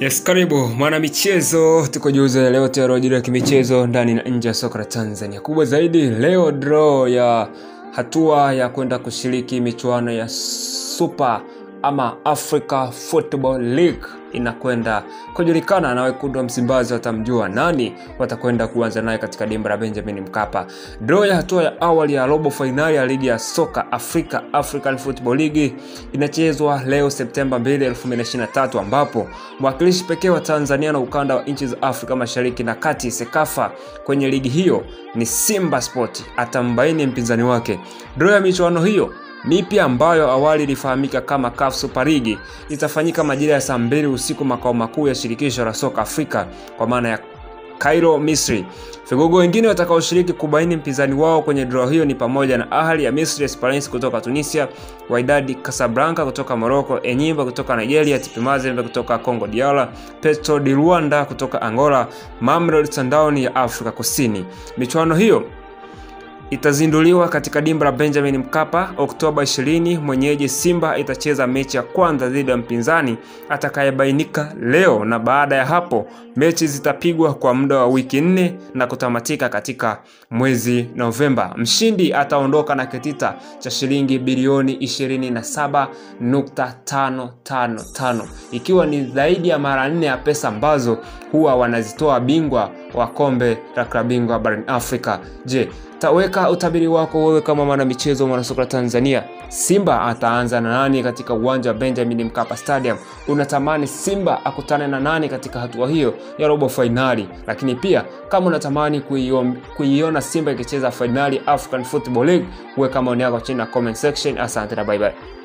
Yes, karibu mwana michezo, tuko juza leo teolojia ya kimichezo ndani na nje ya soka la Tanzania. Kubwa zaidi leo draw ya hatua ya kwenda kushiriki michuano ya Super ama Africa Football League inakwenda kujulikana na wekundu wa Msimbazi watamjua nani watakwenda kuanza naye katika dimba la Benjamin Mkapa. Draw ya hatua ya awali ya robo fainali ya ligi ya soka Afrika African Football League inachezwa leo Septemba 2, 2023 ambapo mwakilishi pekee wa Tanzania na ukanda wa nchi za Afrika Mashariki na Kati Sekafa kwenye ligi hiyo ni Simba Sport atambaini mpinzani wake. Draw ya michuano hiyo mipya ambayo awali ilifahamika kama CAF Super League itafanyika majira ya saa mbili usiku makao makuu ya shirikisho la soka Afrika kwa maana ya Cairo, Misri. Vigogo wengine watakaoshiriki kubaini mpinzani wao kwenye draw hiyo ni pamoja na Ahli ya Misri, Esperance kutoka Tunisia, Wydad Casablanca kutoka Morocco, Enyimba kutoka Nigeria, TP Mazembe kutoka Congo Diala, Petro di Luanda kutoka Angola, Mamelodi Sundowns ya Afrika Kusini. Michuano hiyo itazinduliwa katika dimba la Benjamin Mkapa Oktoba 20. Mwenyeji Simba itacheza mechi ya kwanza dhidi ya mpinzani atakayebainika leo, na baada ya hapo mechi zitapigwa kwa muda wa wiki nne na kutamatika katika mwezi Novemba. Mshindi ataondoka na kitita cha shilingi bilioni 27.555 ikiwa ni zaidi ya mara nne ya pesa ambazo huwa wanazitoa bingwa wa kombe la klabu bingwa barani Afrika. Je, taweka utabiri wako wewe kama mwana michezo mwanasoka Tanzania. Simba ataanza na nani katika uwanja wa Benjamin Mkapa Stadium? Unatamani Simba akutane na nani katika hatua hiyo ya robo fainali? Lakini pia kama unatamani kuiona Simba ikicheza fainali African Football League, weka maoni yako chini na comment section. Asante na bye bye.